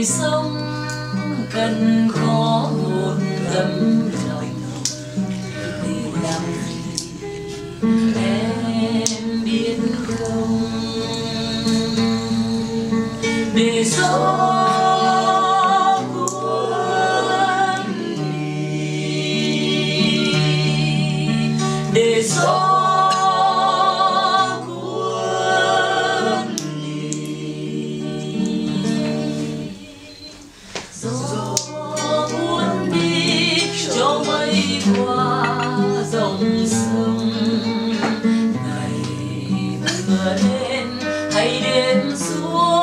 đời sống cần khó một tấm lòng để lòng em biết không? Để sống để sống gió cuốn đi cho mây qua dòng sông ngày mưa đến hay đêm xuống